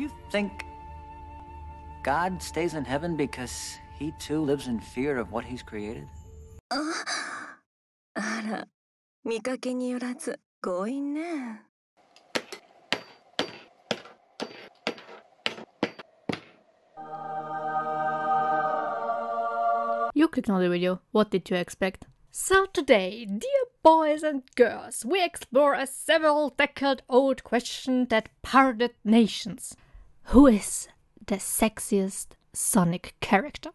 You think God stays in heaven because he too lives in fear of what he's created? あら、見かけによらず強引ね。You clicked on the video. What did you expect? So today, dear boys and girls, we explore a several decade old question that parted nations. Who is the sexiest Sonic character?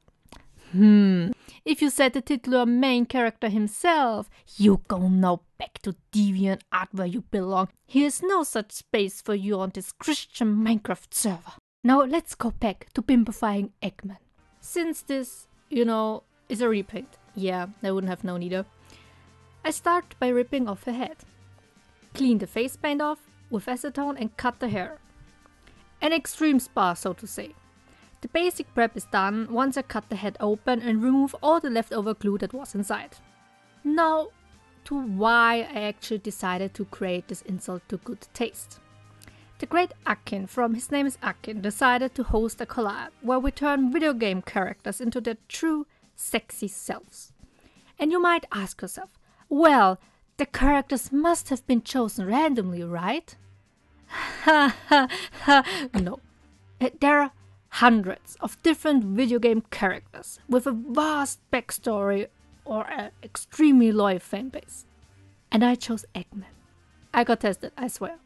Hmm, if you set the titular main character himself, you go now back to Deviant Art where you belong. Here's no such space for you on this Christian Minecraft server. Now let's go back to pimpifying Eggman. Since this, you know, is a repaint, yeah, I wouldn't have known either. I start by ripping off her head. Clean the face paint off with acetone and cut the hair. An extreme spa, so to say. The basic prep is done once I cut the head open and remove all the leftover glue that was inside. Now, to why I actually decided to create this insult to good taste. The great Akin from His Name is Akin decided to host a collab where we turn video game characters into their true sexy selves. And you might ask yourself, well, the characters must have been chosen randomly, right? No. Uh, There are hundreds of different video game characters with a vast backstory or an extremely loyal fanbase. And I chose Eggman. I got tested, I swear.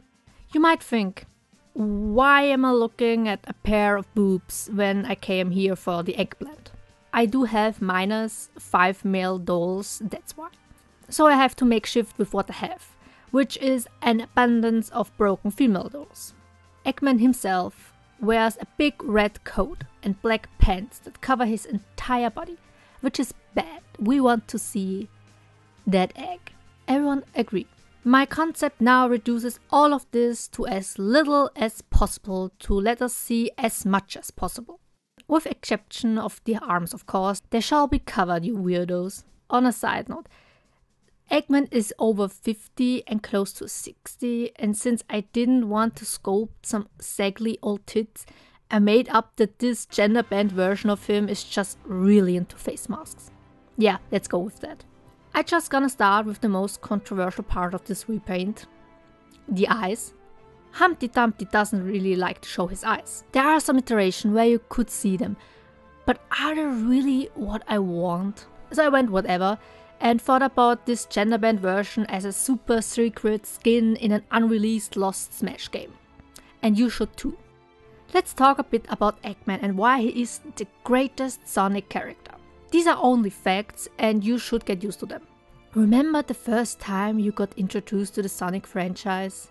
You might think, why am I looking at a pair of boobs when I came here for the eggplant? I do have minus five male dolls, that's why. So I have to make shift with what I have, which is an abundance of broken female dolls. Eggman himself wears a big red coat and black pants that cover his entire body, which is bad. We want to see that egg. Everyone agree. My concept now reduces all of this to as little as possible to let us see as much as possible. With exception of the arms, of course, they shall be covered, you weirdos. On a side note, Eggman is over 50 and close to 60, and since I didn't want to sculpt some saggy old tits, I made up that this gender band version of him is just really into face masks. Yeah, let's go with that. I just gonna start with the most controversial part of this repaint the eyes. Humpty Dumpty doesn't really like to show his eyes. There are some iterations where you could see them, but are they really what I want? So I went whatever and thought about this gender band version as a super secret skin in an unreleased Lost Smash game. And you should too. Let's talk a bit about Eggman and why he is the greatest Sonic character. These are only facts and you should get used to them. Remember the first time you got introduced to the Sonic franchise?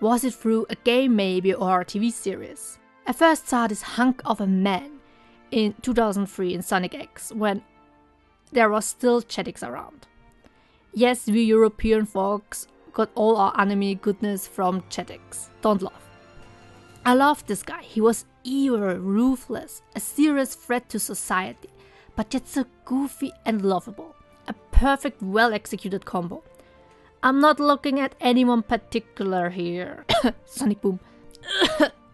Was it through a game maybe or a TV series? I first saw this hunk of a man in 2003 in Sonic X when there was still Jetix around. Yes, we European folks got all our anime goodness from Jetix. Don't laugh. I loved this guy. He was evil, ruthless, a serious threat to society, but yet so goofy and lovable. A perfect, well executed combo. I'm not looking at anyone particular here. Sonic Boom.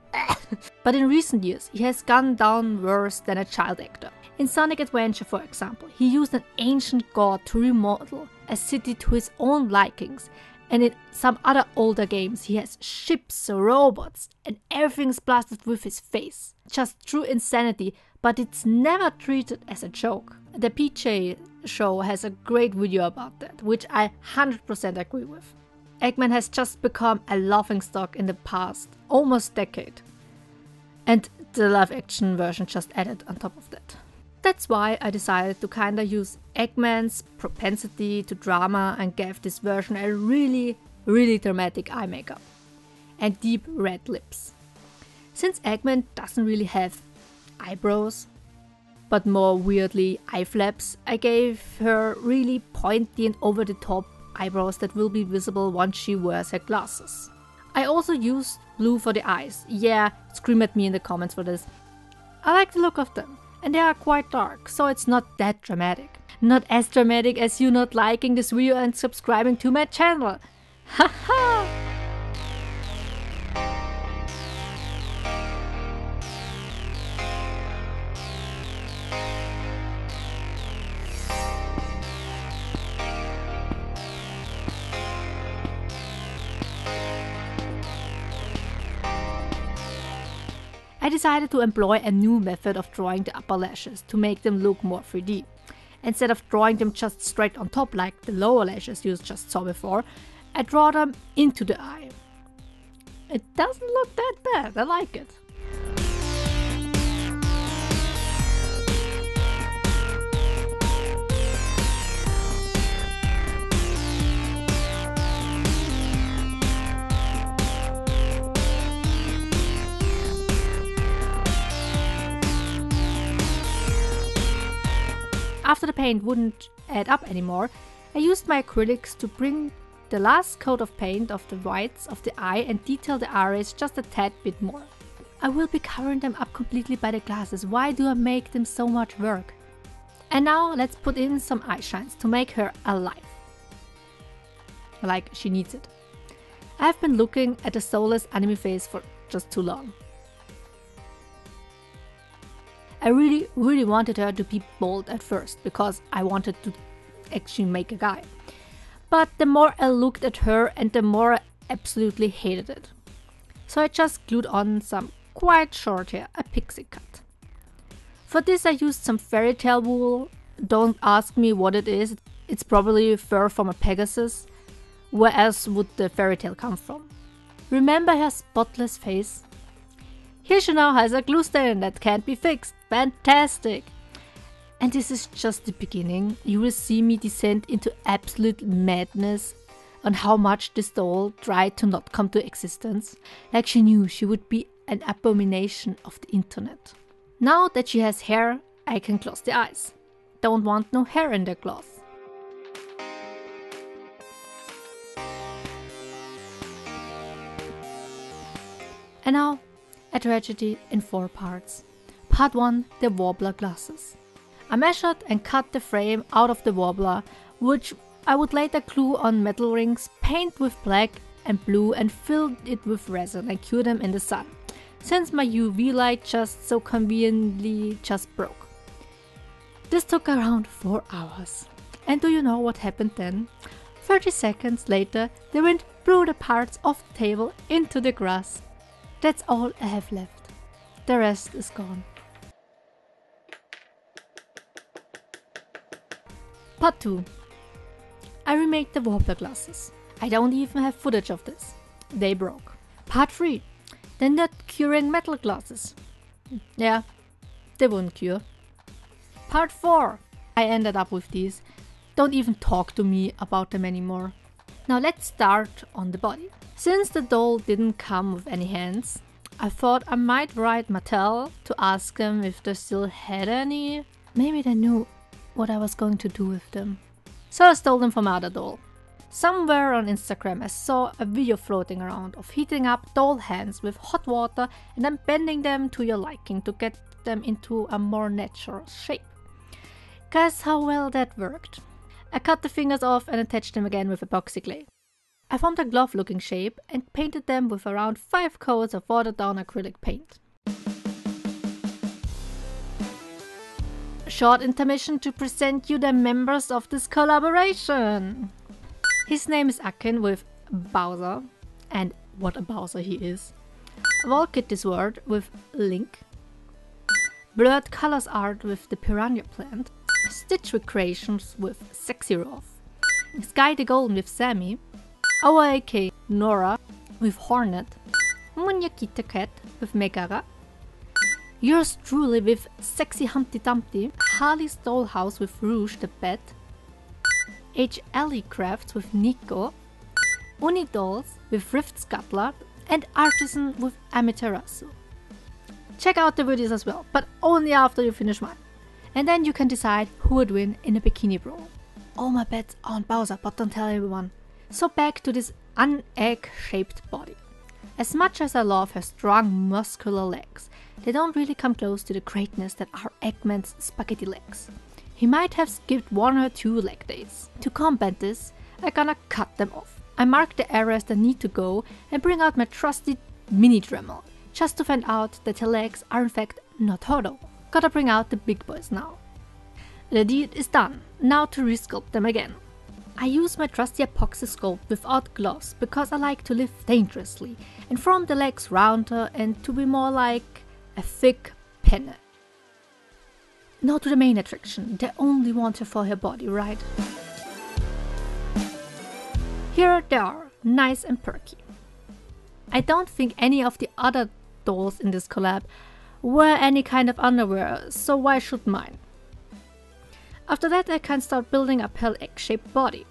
but in recent years, he has gone down worse than a child actor. In Sonic Adventure, for example, he used an ancient god to remodel a city to his own likings, and in some other older games, he has ships, robots, and everything's blasted with his face. Just true insanity, but it's never treated as a joke. The PJ show has a great video about that, which I 100% agree with. Eggman has just become a laughingstock in the past almost decade. And the live action version just added on top of that. That's why I decided to kinda use Eggman's propensity to drama and gave this version a really, really dramatic eye makeup and deep red lips. Since Eggman doesn't really have eyebrows, but more weirdly eye flaps, I gave her really pointy and over the top eyebrows that will be visible once she wears her glasses. I also used blue for the eyes. Yeah, scream at me in the comments for this. I like the look of them, and they are quite dark, so it's not that dramatic. Not as dramatic as you not liking this video and subscribing to my channel. Haha! Decided to employ a new method of drawing the upper lashes to make them look more 3D. Instead of drawing them just straight on top like the lower lashes you just saw before, I draw them into the eye. It doesn't look that bad, I like it. After the paint wouldn't add up anymore, I used my acrylics to bring the last coat of paint of the whites of the eye and detail the iris just a tad bit more. I will be covering them up completely by the glasses, why do I make them so much work? And now let's put in some eye shines to make her alive. Like she needs it. I have been looking at the soulless anime face for just too long. I really, really wanted her to be bold at first because I wanted to actually make a guy. But the more I looked at her and the more I absolutely hated it. So I just glued on some quite short hair, a pixie cut. For this I used some fairy tale wool. Don't ask me what it is, it's probably fur from a Pegasus. Where else would the fairy tale come from? Remember her spotless face? Now has a glue stain that can't be fixed. Fantastic! And this is just the beginning. You will see me descend into absolute madness on how much this doll tried to not come to existence. Like she knew she would be an abomination of the internet. Now that she has hair, I can close the eyes. Don't want no hair in the cloth. And now a tragedy in four parts. Part 1 The Worbla Glasses. I measured and cut the frame out of the Worbla, which I would later glue on metal rings, paint with black and blue, and fill it with resin and cure them in the sun, since my UV light just so conveniently just broke. This took around 4 hours. And do you know what happened then? 30 seconds later, the wind blew the parts of the table into the grass that's all I have left. The rest is gone. Part 2 I remade the Worbla glasses. I don't even have footage of this. They broke. Part 3 The not curing metal glasses. Yeah, they won't cure. Part 4 I ended up with these. Don't even talk to me about them anymore. Now let's start on the body. Since the doll didn't come with any hands, I thought I might write Mattel to ask them if they still had any. Maybe they knew what I was going to do with them. So I stole them from other doll. Somewhere on Instagram I saw a video floating around of heating up doll hands with hot water and then bending them to your liking to get them into a more natural shape. Guess how well that worked. I cut the fingers off and attached them again with epoxy clay. I formed a glove looking shape and painted them with around 5 coats of watered down acrylic paint. Short intermission to present you the members of this collaboration. His name is Akin with Bowser, and what a Bowser he is. Valkitty's World with Link. Blurred Colors art with the Piranha plant. Stitchwyck Creations with Sephiroth. Sky the Golden with Sammy. Ooak Nara with Hornet, Munequita Cat with Megara, yours truly with Sexy Humpty Dumpty, Harley's Dollhouse with Rouge the Bat, H. Ali Crafts with Neeko, Unnie Dolls with Rift Scuttler, and Artysn with Amaterasu. Check out the videos as well, but only after you finish mine. And then you can decide who would win in a bikini brawl. All my bets are on Bowser, but don't tell everyone. So back to this un-egg-shaped body. As much as I love her strong muscular legs, they don't really come close to the greatness that are Eggman's spaghetti legs. He might have skipped one or two leg days. To combat this, I'm gonna cut them off. I mark the areas that need to go and bring out my trusty mini Dremel, just to find out that her legs are in fact not hollow. Gotta bring out the big boys now. The deed is done, now to resculpt them again. I use my trusty epoxy sculpt without gloves because I like to live dangerously and form the legs rounder and to be more like a thick penne. Now to the main attraction. They only want her for her body, right? Here they are, nice and perky. I don't think any of the other dolls in this collab wear any kind of underwear, so why should mine? After that I can start building a her egg-shaped body.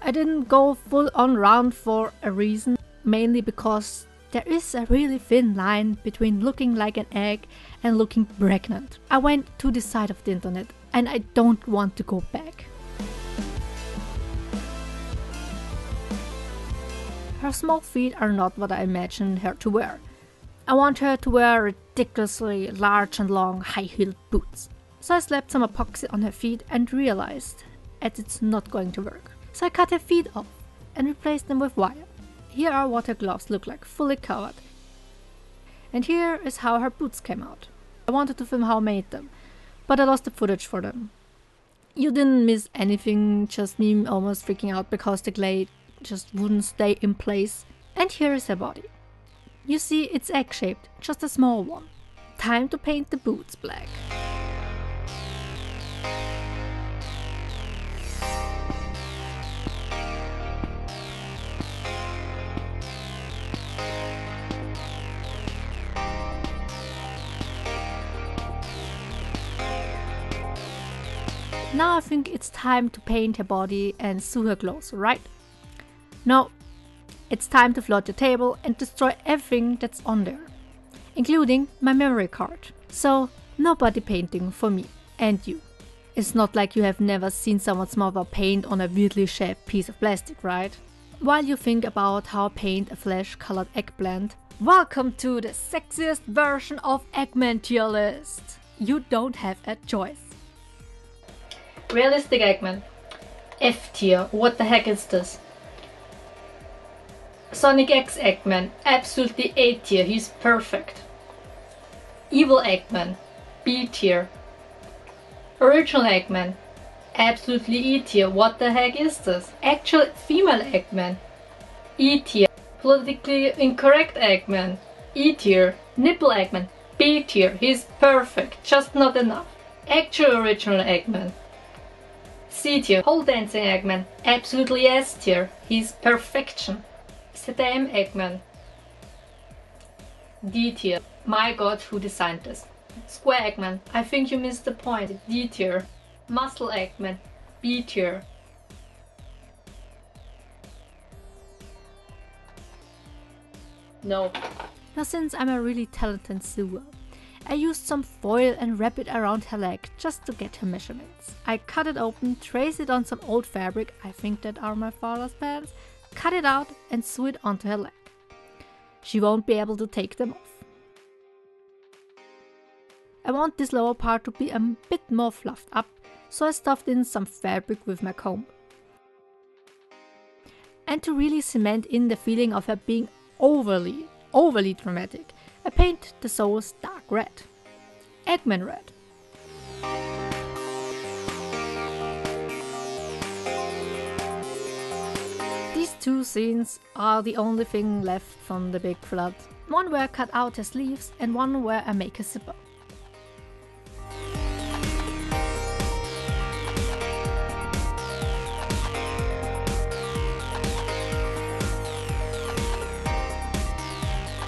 I didn't go full on round for a reason, mainly because there is a really thin line between looking like an egg and looking pregnant. I went to the side of the internet and I don't want to go back. Her small feet are not what I imagined her to wear. I want her to wear ridiculously large and long high-heeled boots. So I slapped some epoxy on her feet and realized that it's not going to work. So I cut her feet off and replaced them with wire. Here are what her gloves look like, fully covered. And here is how her boots came out. I wanted to film how I made them, but I lost the footage for them. You didn't miss anything, just me almost freaking out because the clay just wouldn't stay in place. And here is her body. You see, it's egg-shaped, just a small one. Time to paint the boots black. Now I think it's time to paint her body and sew her clothes, right? No, it's time to flood the table and destroy everything that's on there, including my memory card. So, no body painting for me and you. It's not like you have never seen someone smother paint on a weirdly shaped piece of plastic, right? While you think about how paint a flesh-colored eggplant, welcome to the sexiest version of Eggman tier list! You don't have a choice. Realistic Eggman. F tier, what the heck is this? Sonic X Eggman, absolutely A tier, he's perfect. Evil Eggman, B tier. Original Eggman, absolutely E tier, what the heck is this? Actual female Eggman, E tier. Politically incorrect Eggman, E tier. Nipple Eggman, B tier, he's perfect, just not enough. Actual original Eggman, C tier. Pole dancing Eggman, absolutely S tier, he's perfection. Saddam Eggman. D tier. My god, who designed this? Square Eggman. I think you missed the point. D tier. Muscle Eggman. B tier. No. Now since I'm a really talented sewer, I used some foil and wrap it around her leg just to get her measurements. I cut it open, trace it on some old fabric, I think that are my father's pants, cut it out and sew it onto her leg. She won't be able to take them off. I want this lower part to be a bit more fluffed up, so I stuffed in some fabric with my comb. And to really cement in the feeling of her being overly, overly dramatic, I paint the soles dark red. Eggman red. Two scenes are the only thing left from the big flood. One where I cut out her sleeves and one where I make a zipper.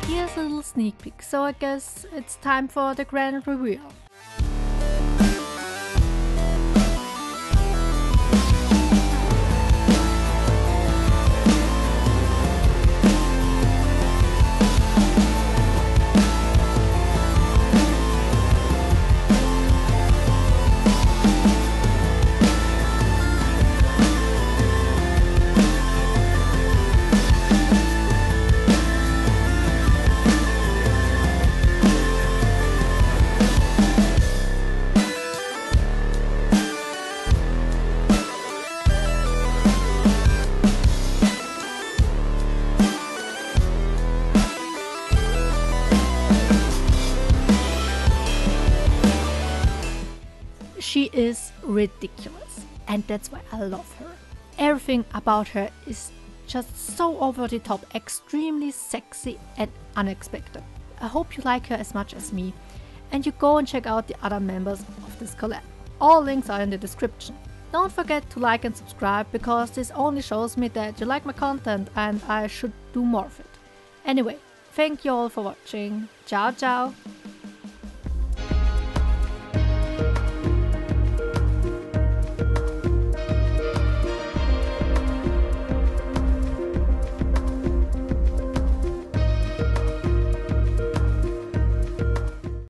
Here's a little sneak peek, so I guess it's time for the grand reveal. Ridiculous, and that's why I love her. Everything about her is just so over the top, extremely sexy and unexpected. I hope you like her as much as me, and you go and check out the other members of this collab. All links are in the description. Don't forget to like and subscribe because this only shows me that you like my content and I should do more of it. Anyway, thank you all for watching. Ciao ciao!